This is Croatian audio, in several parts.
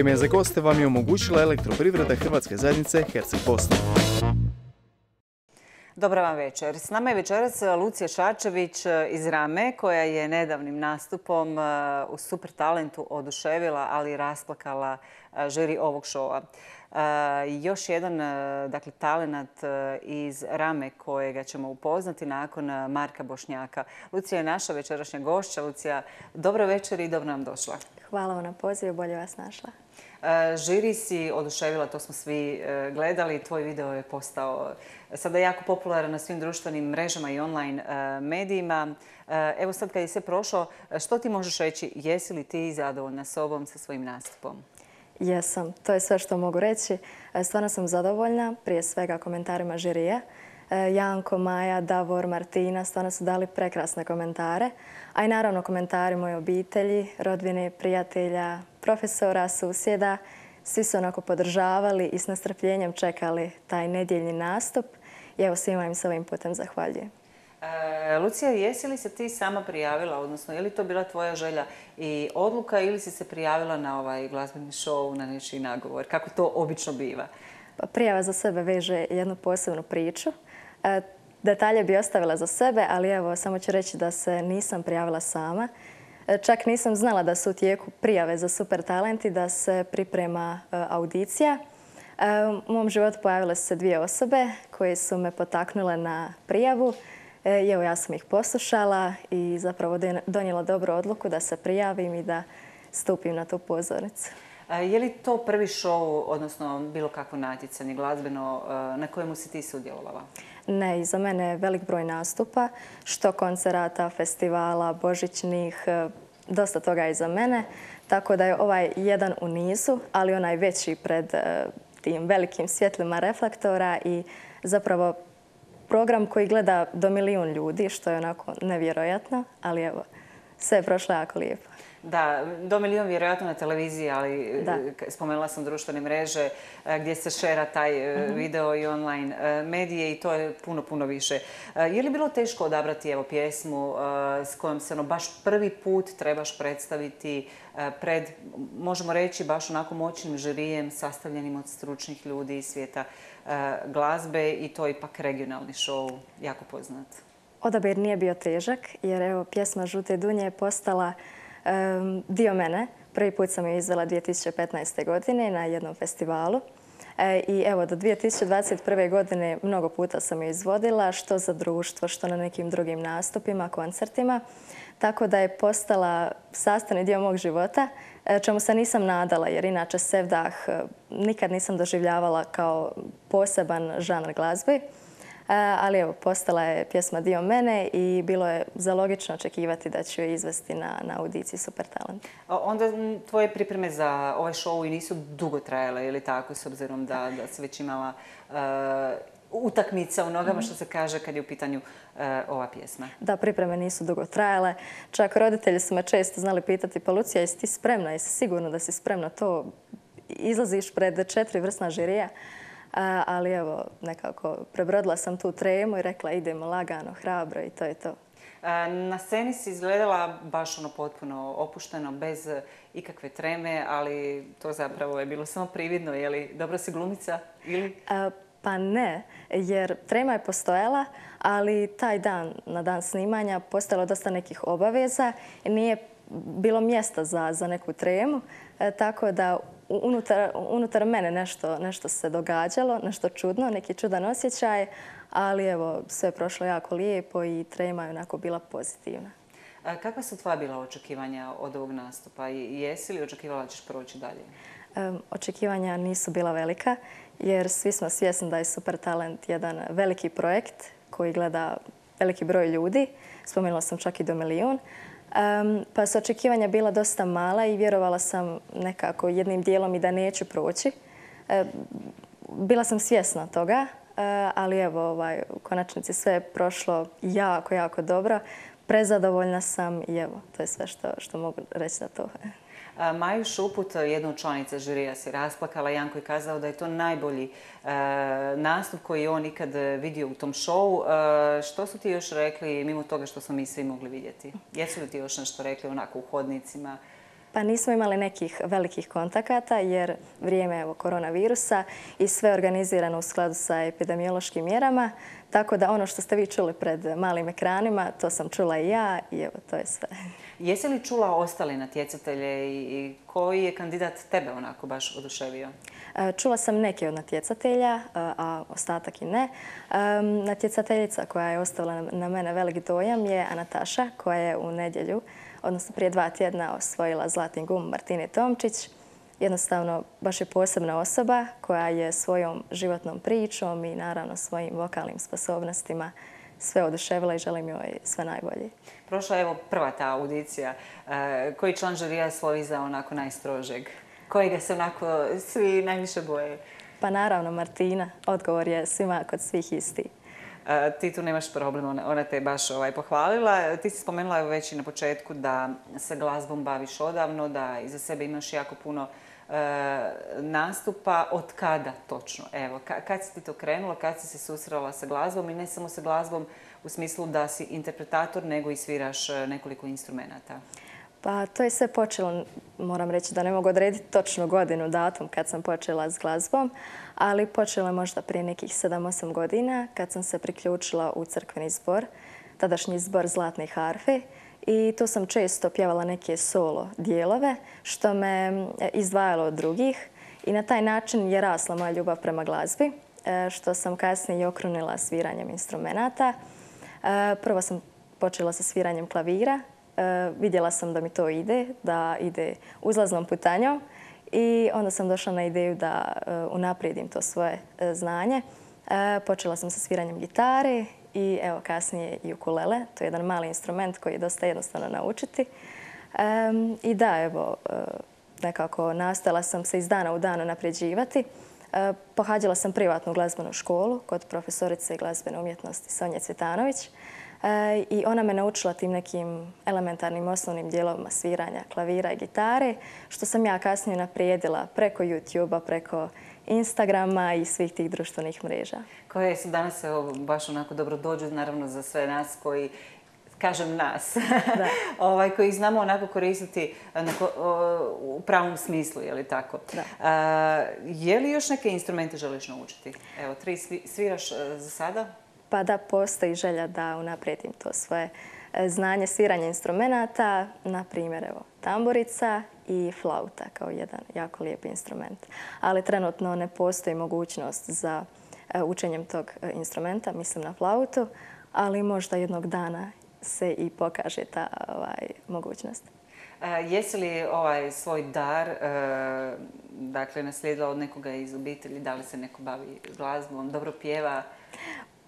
Vrijeme za goste vam je omogućila elektroprivreda Hrvatske zajednice Herceg Bosna. Dobra vam večer. S nama je večerac Lucija Šarčević iz Rame, koja je nedavnim nastupom uh, u Super Talentu oduševila, ali rasplakala uh, žiri ovog šova. Uh, još jedan dakle, talent iz Rame kojega ćemo upoznati nakon Marka Bošnjaka. Lucija je naša večerašnja gošća. Lucija, dobro večer i dobro nam došla. Hvala vam na pozivu, bolje vas našla. Žiri si oduševila, to smo svi gledali. Tvoj video je postao sada jako popularan na svim društvenim mrežama i online medijima. Evo sad kad je sve prošlo, što ti možeš reći? Jesi li ti zadovoljna sobom sa svojim nastupom? Jesam, to je sve što mogu reći. Stvarno sam zadovoljna, prije svega komentarima žirije. Janko, Maja, Davor, Martina stvarno su dali prekrasne komentare. A i naravno komentari moje obitelji, rodbine, prijatelja, profesora, susjeda. Svi su onako podržavali i s nastrpljenjem čekali taj nedjeljni nastup. I evo svima im se ovim putem zahvaljujem. E, Lucija, jesi li se ti sama prijavila, odnosno je li to bila tvoja želja i odluka ili si se prijavila na ovaj glazbeni show, na nečiji nagovor? Kako to obično biva? Pa prijava za sebe veže jednu posebnu priču. E, detalje bi ostavila za sebe, ali evo, samo ću reći da se nisam prijavila sama. E, čak nisam znala da su u tijeku prijave za super talent i da se priprema e, audicija. U mom životu pojavile su se dvije osobe koje su me potaknule na prijavu. Evo, ja sam ih poslušala i zapravo donijela dobru odluku da se prijavim i da stupim na tu pozornicu. Je li to prvi show, odnosno bilo kakvo natjecanje glazbeno, na kojemu si ti sudjelovala? Ne, iza mene je velik broj nastupa, što koncerata, festivala, božićnih, e, dosta toga iza mene. Tako da je ovaj jedan u nizu, ali onaj veći pred e, tim velikim svjetlima reflektora i zapravo program koji gleda do milijun ljudi, što je onako nevjerojatno, ali evo, sve je prošlo jako lijepo. Da, do milijun vjerojatno na televiziji, ali e, spomenula sam društvene mreže e, gdje se šera taj e, mhm. video i online medije i to je puno, puno više. Je li bilo teško odabrati evo, pjesmu s kojom se ono, baš prvi put trebaš predstaviti pred, možemo reći, baš onako moćnim žirijem sastavljenim od stručnih ljudi iz svijeta glazbe i to je ipak regionalni show, jako poznat? Odabir nije bio težak jer evo, pjesma Žute Dunje je postala dio mene. Prvi put sam je izvela 2015. godine na jednom festivalu. E, I evo, do 2021. godine mnogo puta sam je izvodila, što za društvo, što na nekim drugim nastupima, koncertima. Tako da je postala sastavni dio mog života, e, čemu se nisam nadala, jer inače Sevdah e, nikad nisam doživljavala kao poseban žanr glazbe. E, ali evo, postala je pjesma dio mene i bilo je za logično očekivati da ću je izvesti na, na audiciji Super Talent. Onda tvoje pripreme za ovaj show i nisu dugo trajale, ili tako, s obzirom da, da si već imala uh, utakmica u nogama, što se kaže kad je u pitanju e, ova pjesma. Da, pripreme nisu dugo trajale. Čak roditelji su me često znali pitati, pa Lucija, jesi ti spremna? Jesi sigurno da si spremna? To izlaziš pred četiri vrsna žirija ali evo, nekako prebrodila sam tu tremu i rekla idemo lagano, hrabro i to je to. Na sceni si izgledala baš ono potpuno opušteno, bez ikakve treme, ali to zapravo je bilo samo prividno. Je li dobro si glumica ili? Pa ne, jer trema je postojala, ali taj dan, na dan snimanja, postojalo dosta nekih obaveza nije bilo mjesta za, za neku tremu, e, tako da unutar, unutar mene nešto, nešto se događalo, nešto čudno, neki čudan osjećaj, ali evo, sve je prošlo jako lijepo i trema je onako bila pozitivna. A kakva su tvoja bila očekivanja od ovog nastupa i jesi li očekivala da ćeš proći dalje? očekivanja nisu bila velika jer svi smo svjesni da je Super Talent jedan veliki projekt koji gleda veliki broj ljudi. Spomenula sam čak i do milijun pa su očekivanja bila dosta mala i vjerovala sam nekako jednim dijelom i da neću proći. bila sam svjesna toga, ali evo, ovaj, u konačnici sve je prošlo jako, jako dobro. Prezadovoljna sam i evo, to je sve što, mogu reći za to. Maju Šuput, jedna od članica žirija, se rasplakala. Janko je kazao da je to najbolji e, nastup koji je on ikad vidio u tom šovu. E, što su ti još rekli mimo toga što smo mi svi mogli vidjeti? Jesu li ti još nešto rekli onako u hodnicima? Pa nismo imali nekih velikih kontakata jer vrijeme evo, koronavirusa i sve organizirano u skladu sa epidemiološkim mjerama. Tako da ono što ste vi čuli pred malim ekranima, to sam čula i ja i evo, to je sve. Jesi li čula ostali natjecatelje i koji je kandidat tebe onako baš oduševio? E, čula sam neke od natjecatelja, e, a ostatak i ne. Natjecateljica koja je ostavila na mene velik dojam je Anataša koja je u nedjelju, odnosno prije dva tjedna osvojila Zlatni gum Martine Tomčić. Jednostavno, baš je posebna osoba koja je svojom životnom pričom i naravno svojim vokalnim sposobnostima sve oduševila i želim joj sve najbolje. Prošla je evo prva ta audicija. Koji član žirija slovi za onako najstrožeg? kojega se onako svi najviše boje? Pa naravno, Martina. Odgovor je svima kod svih isti. E, ti tu nemaš problem, ona, te je baš ovaj, pohvalila. Ti si spomenula već i na početku da se glazbom baviš odavno, da iza sebe imaš jako puno e, nastupa. Od kada točno? Evo, kad si ti to krenula, kad si se susrela sa glazbom i ne samo sa glazbom u smislu da si interpretator, nego i sviraš e, nekoliko instrumenata? Pa to je sve počelo, moram reći da ne mogu odrediti točnu godinu, datum kad sam počela s glazbom, ali počelo je možda prije nekih 7-8 godina kad sam se priključila u crkveni zbor, tadašnji zbor Zlatne harfe i tu sam često pjevala neke solo dijelove što me izdvajalo od drugih i na taj način je rasla moja ljubav prema glazbi e, što sam kasnije i okrunila sviranjem instrumenata. E, prvo sam počela sa sviranjem klavira E, vidjela sam da mi to ide, da ide uzlaznom putanjom i onda sam došla na ideju da e, unaprijedim to svoje e, znanje. Počela sam sa sviranjem gitare i evo kasnije i ukulele. To je jedan mali instrument koji je dosta jednostavno naučiti. I da, evo, nekako nastala sam se iz dana u dan napređivati. Pohađala sam privatnu glazbenu školu kod profesorice glazbene umjetnosti Sonje Cvjetanović i ona me naučila tim nekim elementarnim osnovnim dijelovima sviranja klavira i gitare, što sam ja kasnije naprijedila preko YouTube-a, preko Instagrama i svih tih društvenih mreža. Koje su danas baš onako dobro dođu, naravno za sve nas koji kažem nas, ovaj, koji znamo onako koristiti u pravom smislu, je li tako? je li još neke instrumente želiš naučiti? Evo, tri sviraš e, za sada? Pa da postoji želja da unaprijedim to svoje e, znanje sviranja instrumenta, na primjer evo, tamburica i flauta kao jedan jako lijep instrument. Ali trenutno ne postoji mogućnost za e, učenjem tog e, instrumenta, mislim na flautu, ali možda jednog dana se i pokaže ta ovaj, mogućnost. jesi li ovaj svoj dar dakle, naslijedila od nekoga iz obitelji? Da li se neko bavi glazbom, dobro pjeva?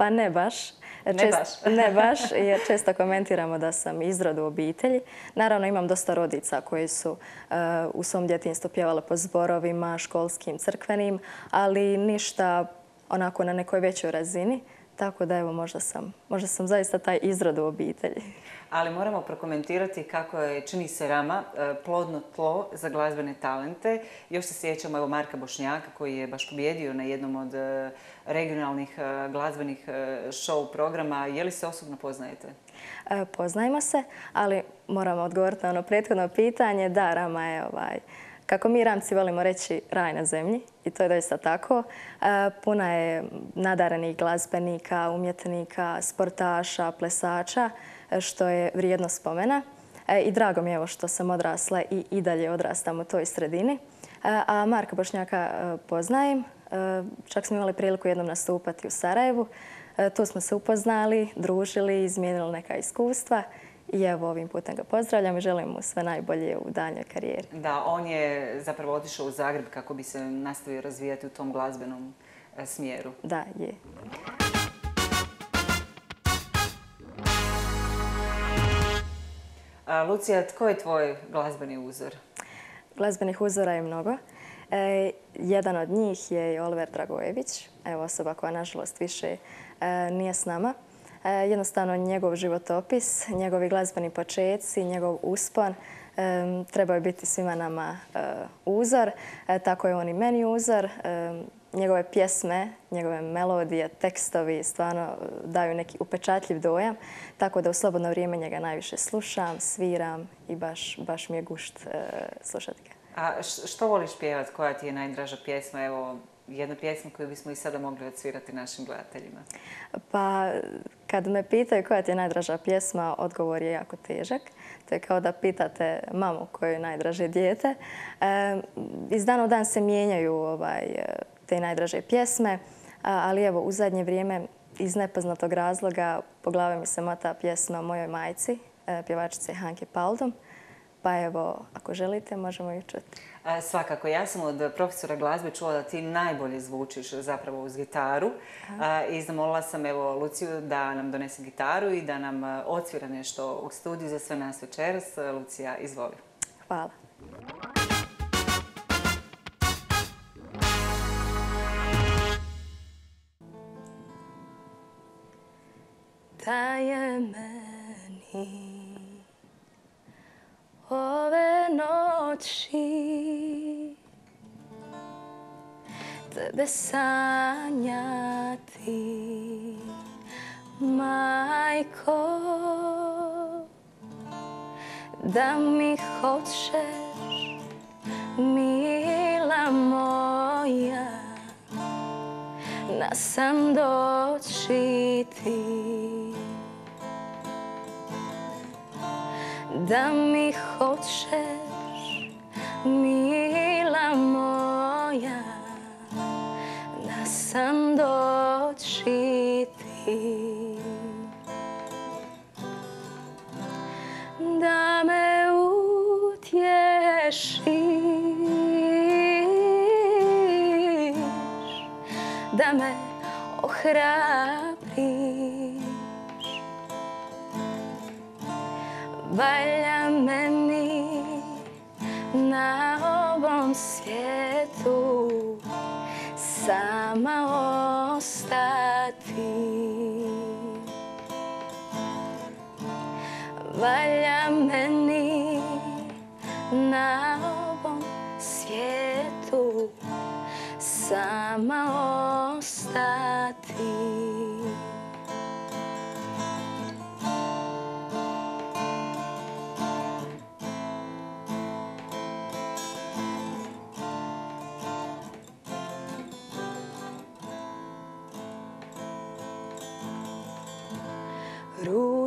Pa ne baš. Ne baš. ne baš, jer često komentiramo da sam izrodu obitelji. Naravno imam dosta rodica koji su uh, u svom djetinstvu pjevale po zborovima, školskim, crkvenim, ali ništa onako na nekoj većoj razini. Tako da evo možda sam, možda sam zaista taj izrod u obitelji ali moramo prokomentirati kako je, čini se Rama, e, plodno tlo za glazbene talente. Još se sjećamo evo Marka Bošnjaka koji je baš pobjedio na jednom od e, regionalnih e, glazbenih show programa. Je li se osobno poznajete? Poznajemo se, ali moramo odgovoriti na ono prethodno pitanje. Da, Rama je ovaj, kako mi Ramci volimo reći raj na zemlji i to je doista tako. Puna je nadarenih glazbenika, umjetnika, sportaša, plesača što je vrijedno spomena. E, I drago mi je što sam odrasla i i dalje odrastam u toj sredini. E, a Marka Bošnjaka e, poznajem. Čak smo imali priliku jednom nastupati u Sarajevu. Tu smo se upoznali, družili, izmijenili neka iskustva. I evo ovim putem ga pozdravljam i želim mu sve najbolje u daljnjoj karijeri. Da, on je zapravo otišao u Zagreb kako bi se nastavio razvijati u tom glazbenom smjeru. Da, je. Lucija, tko je tvoj glazbeni uzor? Glazbenih uzora je mnogo. E, jedan od njih je Oliver Dragojević, osoba koja nažalost više e, nije s nama. E, jednostavno njegov životopis, njegovi glazbeni početci, njegov uspon trebaju biti svima nama uzor. Tako je on i meni uzor. Njegove pjesme, njegove melodije, tekstovi stvarno daju neki upečatljiv dojam. Tako da u slobodno vrijeme njega najviše slušam, sviram i baš, baš mi je gušt e, slušati ga. A što voliš pjevati? Koja ti je najdraža pjesma? Evo, jedna pjesma koju bismo i sada mogli odsvirati našim gledateljima. Pa, kad me pitaju koja ti je najdraža pjesma, odgovor je jako težak. To je kao da pitate mamu koje je najdraže dijete. E, iz dana u dan se mijenjaju ovaj, te najdraže pjesme, ali evo, u zadnje vrijeme iz nepoznatog razloga po glavi mi se mota pjesma Mojoj majci, e, pjevačice Hanke Paldom. Pa evo, ako želite, možemo ju čuti. E, svakako, ja sam od profesora glazbe čula da ti najbolje zvučiš zapravo uz gitaru. E, I zamolila sam evo Luciju da nam donese gitaru i da nam odsvira nešto u studiju za sve nas večeras. Lucija, izvoli. Hvala. Da je meni ove noći tebe sanjati, majko, da mi hoćeš, mila moja, na san doći ti. Da mi hoćeš, mila moja, da sam doći ti. Da me utješiš, da me ohrabriš, valja meni na ovom svijetu sama ostati. Valja meni na ovom svijetu sama ostati.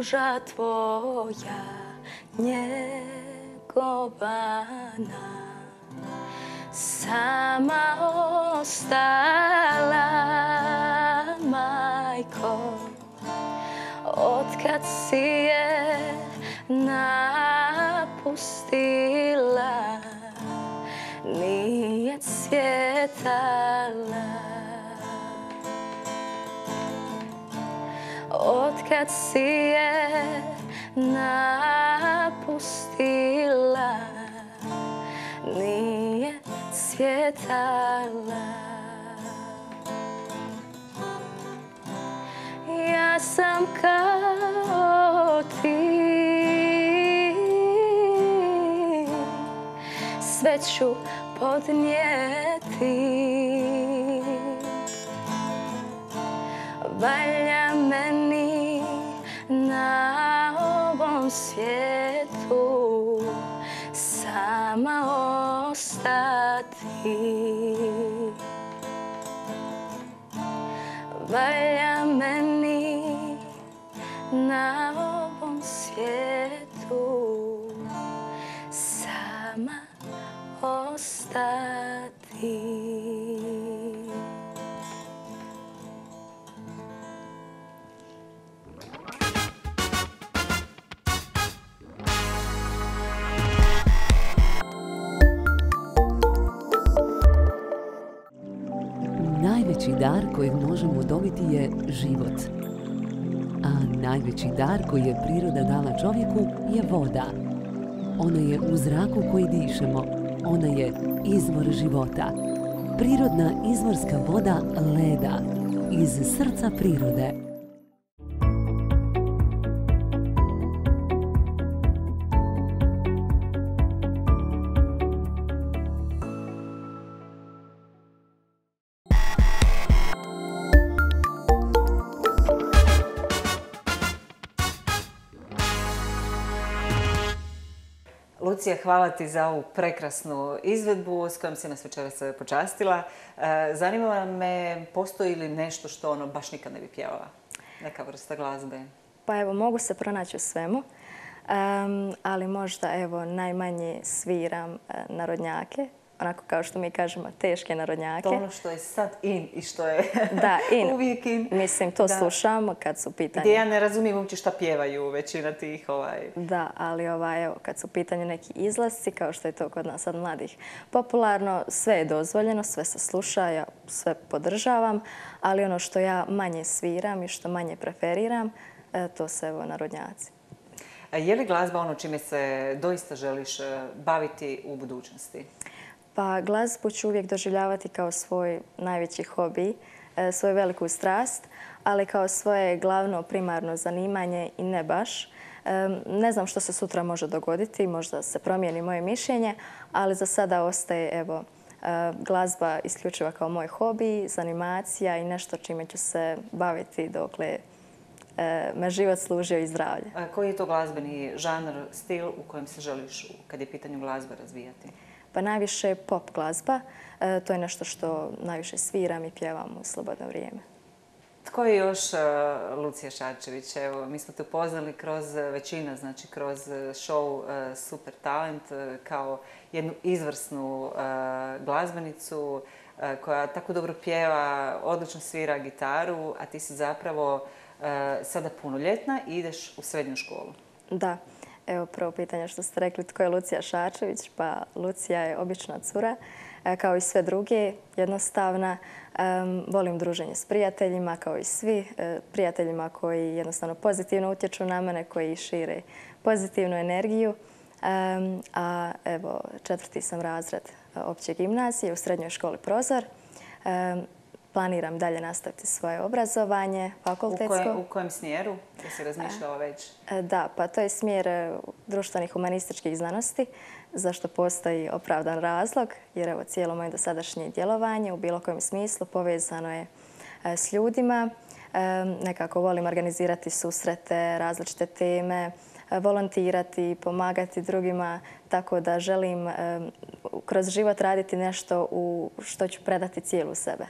Ruža tvoja njegovana sama ostala majko. Otkad si je napustila nije cvjetala Otkad si je napustila Nije cvjetala. Ja sam kao ti. Sve ću podnijeti Valja meni na ovom svijetu sama ostati. Valja meni na ovom svijetu dar kojeg možemo dobiti je život. A najveći dar koji je priroda dala čovjeku je voda. Ona je u zraku koji dišemo. Ona je izvor života. Prirodna izvorska voda leda iz srca prirode. Lucija, hvala ti za ovu prekrasnu izvedbu s kojom si nas večeras počastila. Zanima me, postoji li nešto što ono baš nikad ne bi pjevala? Neka vrsta glazbe? Pa evo, mogu se pronaći u svemu. ali možda evo najmanje sviram narodnjake onako kao što mi kažemo, teške narodnjake. To ono što je sad in i što je da, in. uvijek in. Mislim, to slušamo kad su pitanje... Gdje ja ne razumijem uopće šta pjevaju većina tih ovaj... Da, ali ovaj, evo, kad su u pitanju neki izlasci, kao što je to kod nas od mladih popularno, sve je dozvoljeno, sve se sluša, ja sve podržavam, ali ono što ja manje sviram i što manje preferiram, e, to se evo narodnjaci. Je li glazba ono čime se doista želiš e, baviti u budućnosti? Pa glazbu ću uvijek doživljavati kao svoj najveći hobi, e, svoju veliku strast, ali kao svoje glavno primarno zanimanje i ne baš. E, ne znam što se sutra može dogoditi, možda se promijeni moje mišljenje, ali za sada ostaje evo, e, glazba isključiva kao moj hobi, zanimacija i nešto čime ću se baviti dokle me život služio i zdravlje. koji je to glazbeni žanr, stil u kojem se želiš, kad je pitanju glazbe, razvijati? Pa najviše pop glazba. E, to je nešto što najviše sviram i pjevam u slobodno vrijeme. Tko je još e, Lucija Šarčević? Evo, mi smo te upoznali kroz većina, znači kroz show e, Super Talent kao jednu izvrsnu glazbenicu koja tako dobro pjeva, odlično svira gitaru, a ti si zapravo sada punoljetna i ideš u srednju školu. Da. Evo prvo pitanje što ste rekli, tko je Lucija Šačević? Pa Lucija je obična cura, e, kao i sve druge, jednostavna. volim druženje s prijateljima, kao i svi. E, prijateljima koji jednostavno pozitivno utječu na mene, koji šire pozitivnu energiju. a evo, četvrti sam razred opće gimnazije u srednjoj školi Prozor planiram dalje nastaviti svoje obrazovanje, fakultetsko. U, kojem smjeru? Da si razmišljala već? E, da, pa to je smjer e, društvenih humanističkih znanosti, zašto postoji opravdan razlog, jer evo cijelo moje dosadašnje djelovanje u bilo kojem smislu povezano je e, s ljudima. Nekako volim organizirati susrete, različite teme, volontirati, pomagati drugima, tako da želim kroz život raditi nešto u što ću predati cijelu sebe.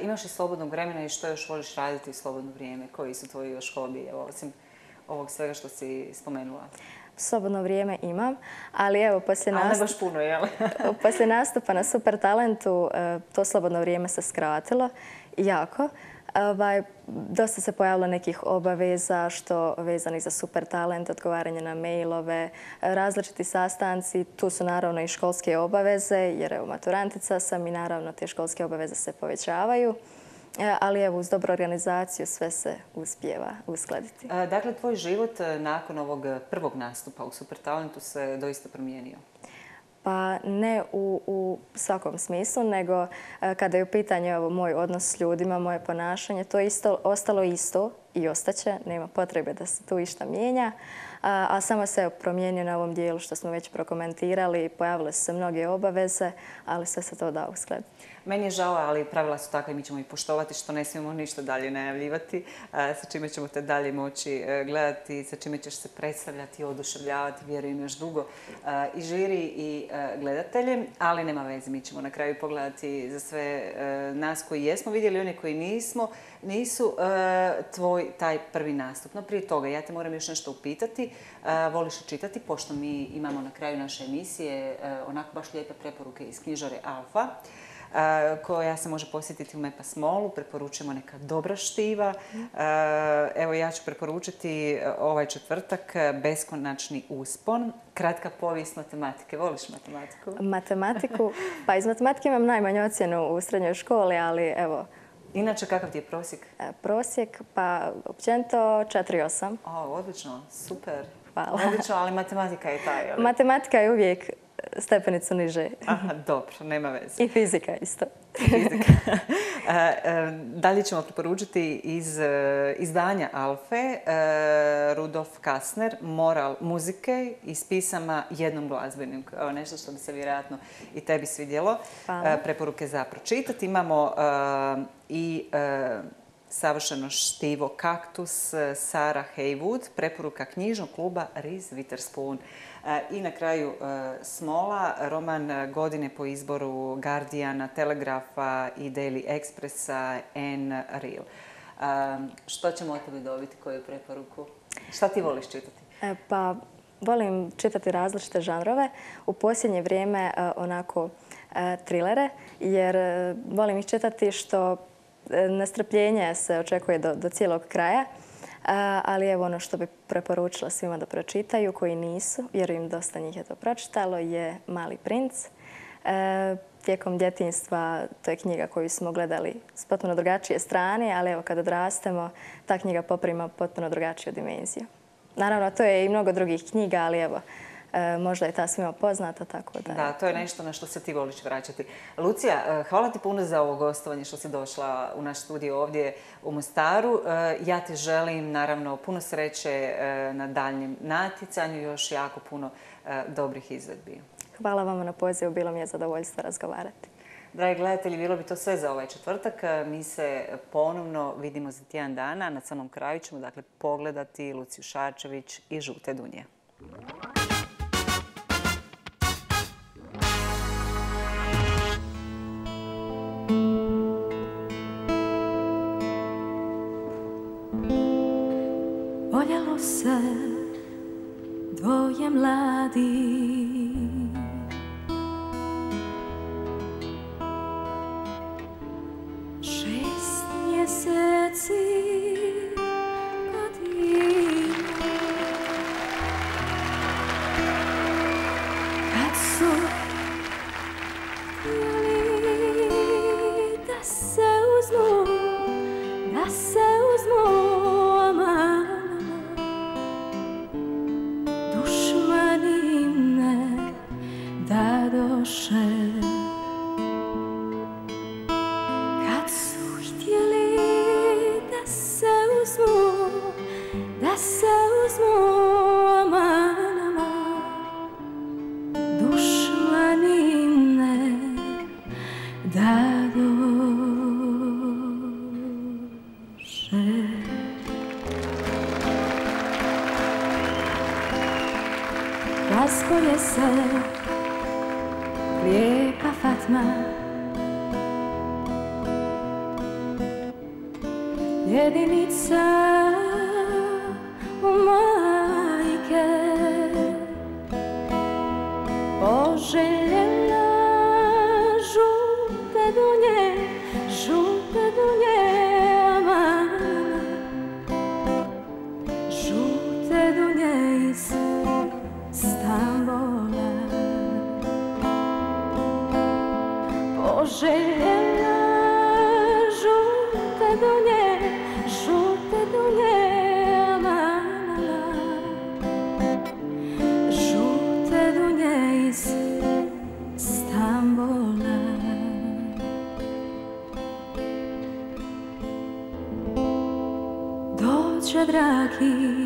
Imaš li slobodnog vremena i što još voliš raditi u slobodno vrijeme? Koji su tvoji još hobiji, osim ovog svega što si spomenula? Slobodno vrijeme imam, ali evo poslije nastupa... baš puno, jel? poslije nastupa na Super Talentu e, to slobodno vrijeme se skratilo jako. Ovaj, dosta se pojavilo nekih obaveza što vezani za super talent, odgovaranje na mailove, različiti sastanci. Tu su naravno i školske obaveze jer evo maturantica sam i naravno te školske obaveze se povećavaju. E, ali evo, uz dobru organizaciju sve se uspijeva uskladiti. E, dakle, tvoj život e, nakon ovog prvog nastupa u Super Talentu se doista promijenio? Pa ne u, svakom smislu, nego e, kada je u pitanju moj odnos s ljudima, moje ponašanje, to je isto, ostalo isto i ostaće, nema potrebe da se tu išta mijenja a, samo se promijenio na ovom dijelu što smo već prokomentirali. Pojavile su se mnoge obaveze, ali sve se to da uskladiti. Meni je žao, ali pravila su takve i mi ćemo ih poštovati što ne smijemo ništa dalje najavljivati, sa čime ćemo te dalje moći e, gledati, sa čime ćeš se predstavljati, oduševljavati, vjerujem još dugo i žiri i e, gledatelje, ali nema veze, mi ćemo na kraju pogledati za sve e, nas koji jesmo vidjeli, one koji nismo, nisu tvoj taj prvi nastup. No prije toga, ja te moram još nešto upitati. Voliš čitati, pošto mi imamo na kraju naše emisije onako baš lijepe preporuke iz knjižare Alfa koja se može posjetiti u Mepa Smolu. Preporučujemo neka dobra štiva. Evo ja ću preporučiti ovaj četvrtak Beskonačni uspon. Kratka povijest matematike. Voliš matematiku? Matematiku? Pa iz matematike imam najmanju ocjenu u srednjoj školi, ali evo, Inače, kakav ti je prosjek? Prosjek, pa općenito 4,8. O, odlično, super. Hvala. Odlično, ali matematika je taj, Matematika je uvijek stepenicu niže. Aha, dobro, nema veze. I fizika isto. fizika. E, e, dalje ćemo preporučiti iz e, izdanja Alfe Rudolf Kasner, Moral muzike iz pisama jednom glazbenim. Nešto što bi se vjerojatno i tebi svidjelo. Preporuke za pročitati. Imamo i savršeno štivo kaktus Sara Haywood, preporuka knjižnog kluba Riz Witherspoon. I na kraju Smola, roman godine po izboru Guardiana, Telegrafa i Daily Expressa, N. Real. Što ćemo od tebe dobiti, koju preporuku? Šta ti voliš čitati? E, pa, volim čitati različite žanrove. U posljednje vrijeme e, onako e, trilere, jer volim ih čitati što nestrpljenje se očekuje do cijelog kraja. Ali evo ono što bi preporučila svima da pročitaju, koji nisu, jer im dosta njih je to pročitalo, je Mali princ. Tijekom djetinstva to je knjiga koju smo gledali s potpuno drugačije strane, ali evo kad odrastemo, ta knjiga poprima potpuno drugačiju dimenziju. Naravno, to je i mnogo drugih knjiga, ali evo, e, možda je ta svima poznata, tako da... Da, to je nešto na što se ti voliš vraćati. Lucija, e, hvala ti puno za ovo gostovanje što si došla u naš studio ovdje u Mostaru. E, ja ti želim, naravno, puno sreće na daljnjem natjecanju i još jako puno dobrih izvedbi. Hvala vam na pozivu, bilo mi je zadovoljstvo razgovarati. Dragi gledatelji, bilo bi to sve za ovaj četvrtak. Mi se ponovno vidimo za tjedan dana. Na samom kraju ćemo dakle pogledati Luciju Šarčević i Žute Dunje. Voljelo se dvoje mladi dados. Las conocer, Fatma. draghi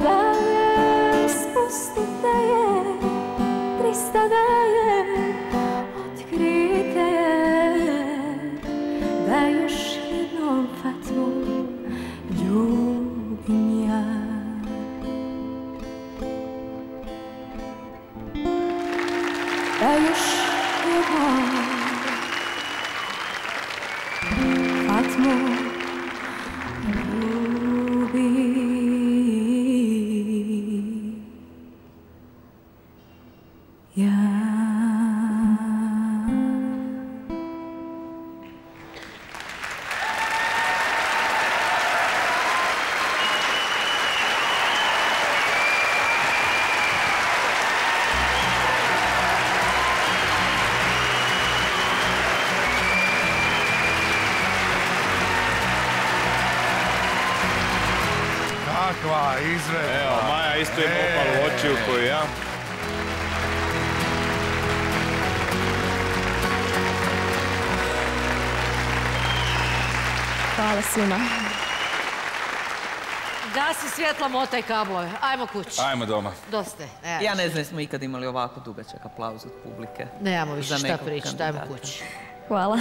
Δε, πού στε Τρίστα Δε. Kakva izvedba. Evo, Maja isto ima opalu očiju koju ja. Hvala svima. Gasi svjetla, motaj kablove. Ajmo kući. Ajmo doma. Dosta je. E, Ja ne znam smo ikad imali ovako dugačak aplauz od publike. Nemamo više šta pričati, ajmo kući. Hvala.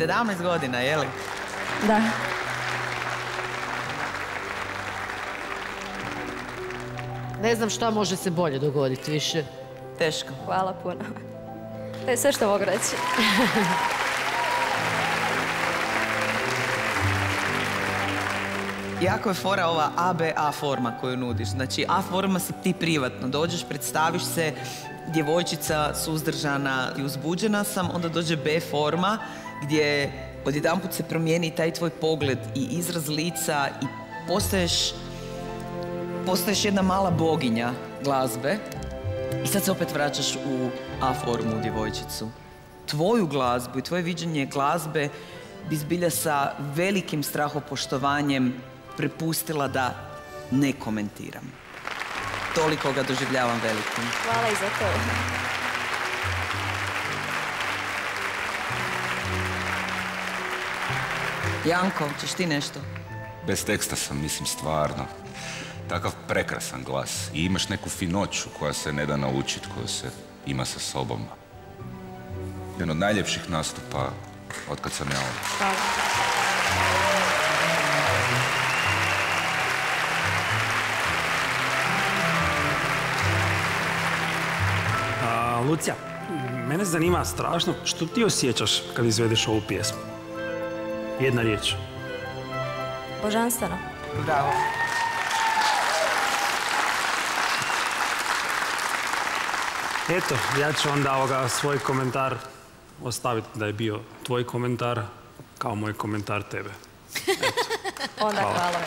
17 godina, je li? Da. Ne znam šta može se bolje dogoditi više. Teško. Hvala puno. To je sve što mogu reći. Jako je fora ova ABA forma koju nudiš. Znači, A forma si ti privatno. Dođeš, predstaviš se, djevojčica suzdržana i uzbuđena sam, onda dođe B forma gdje odjedanput se promijeni taj tvoj pogled i izraz lica i postaješ, postaješ jedna mala boginja glazbe i sad se opet vraćaš u A formu u djevojčicu. Tvoju glazbu i tvoje viđenje glazbe bi zbilja sa velikim strahopoštovanjem prepustila da ne komentiram. Toliko ga doživljavam velikim. Hvala i za to. Janko, ćeš ti nešto? Bez teksta sam, mislim, stvarno. Takav prekrasan glas. I imaš neku finoću koja se ne da naučit, koju se ima sa sobom. Jedan od najljepših nastupa od kad sam ja ovdje. Hvala. A, Lucija, mene zanima strašno što ti osjećaš kad izvedeš ovu pjesmu. Jedna riječ. Božanstveno. Bravo. Eto, ja ću onda ovoga svoj komentar ostaviti da je bio tvoj komentar kao moj komentar tebe. Onda Hvala. hvala.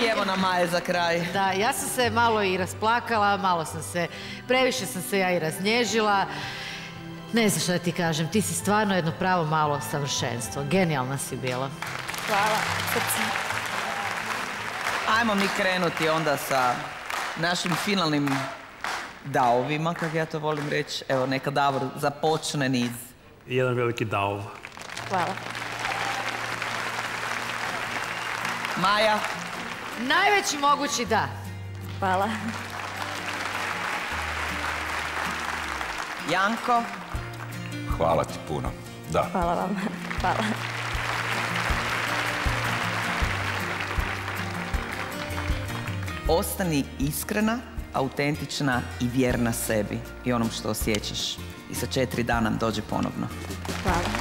I evo nam Maje za kraj. Da, ja sam se malo i rasplakala, malo sam se, previše sam se ja i raznježila. Ne znam šta da ti kažem, ti si stvarno jedno pravo malo savršenstvo. Genijalna si bila. Hvala. Srce. Ajmo mi krenuti onda sa našim finalnim davovima, kako ja to volim reći. Evo, neka Davor započne niz. Jedan veliki dao. Hvala. Maja, Najveći mogući da. Hvala. Janko, Hvala ti puno. Da. Hvala vam. Hvala. ostani iskrena, autentična i vjerna sebi i onom što osjećaš. I sa četiri dana nam dođe ponovno. Hvala.